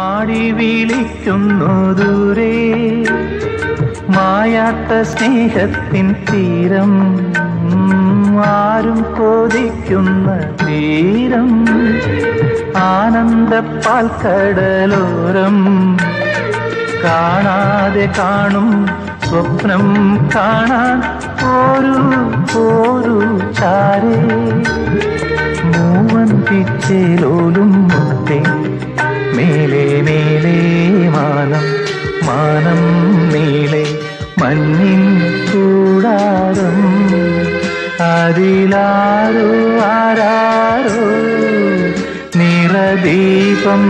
ആടി വിളിക്കുന്നു ദൂരെ. മായാത്ത സ്നേഹത്തിൻ തീരം ആരും കൊതിക്കുന്ന തീരം. ആനന്ദപ്പാൽ കടലോരം കാണാതെ കാണും സ്വപ്നം കാണാൻ ഒരു ഒരു ചാരേ. മൂവൻ പിച്ചേലോലും മേലെ മാനം മാനം മേലെ മഞ്ഞിൻ കൂടാരം അതിലാരോ ആരാരോ നിറദീപം